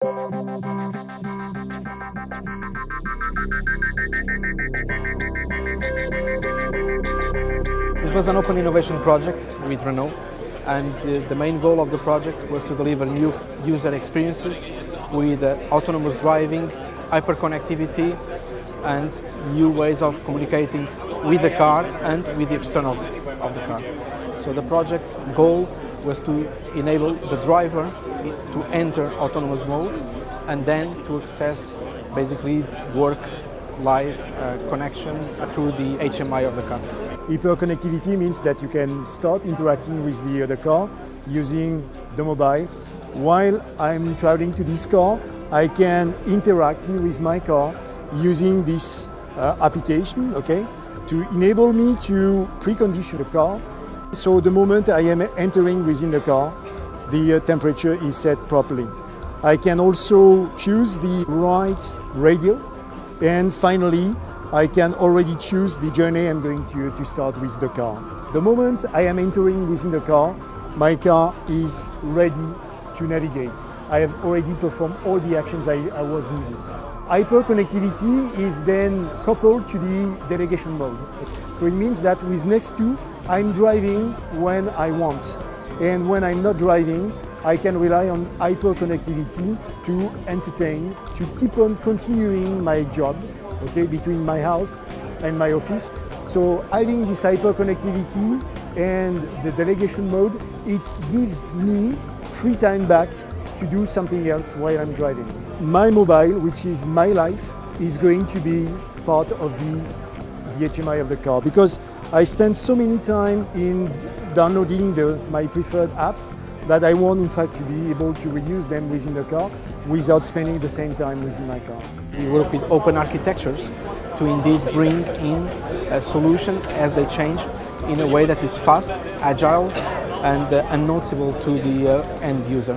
This was an open innovation project with Renault and the, the main goal of the project was to deliver new user experiences with uh, autonomous driving, hyperconnectivity and new ways of communicating with the car and with the external of the car. So the project goal was to enable the driver to enter autonomous mode and then to access basically work live uh, connections through the HMI of the car. Hyperconnectivity means that you can start interacting with the other car using the mobile. While I'm traveling to this car, I can interact with my car using this uh, application, okay, to enable me to precondition the car. So the moment I am entering within the car, the uh, temperature is set properly. I can also choose the right radio and finally, I can already choose the journey I'm going to, to start with the car. The moment I am entering within the car, my car is ready to navigate. I have already performed all the actions I, I was needing. Hyperconnectivity is then coupled to the delegation mode. So it means that with Next2, I'm driving when I want. And when I'm not driving, I can rely on hyperconnectivity to entertain, to keep on continuing my job, okay, between my house and my office. So having this hyperconnectivity and the delegation mode, it gives me free time back to do something else while I'm driving. My mobile, which is my life, is going to be part of the, the HMI of the car because I spend so many time in downloading the, my preferred apps that I want in fact to be able to reuse them within the car without spending the same time within my car. We work with open architectures to indeed bring in uh, solutions as they change in a way that is fast, agile and uh, unnoticeable to the uh, end user.